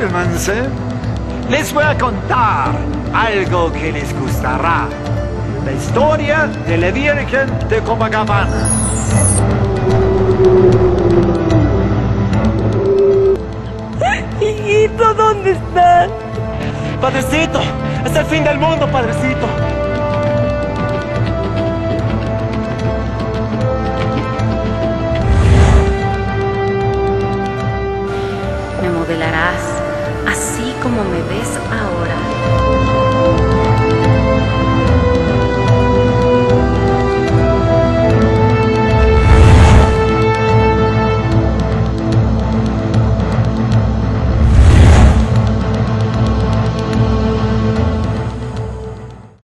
cálmense. Les voy a contar algo que les gustará. La historia de la Virgen de Copacabana. Hijito, ¿dónde estás? Padrecito, es el fin del mundo, padrecito. Me modelarás así como me ves ahora.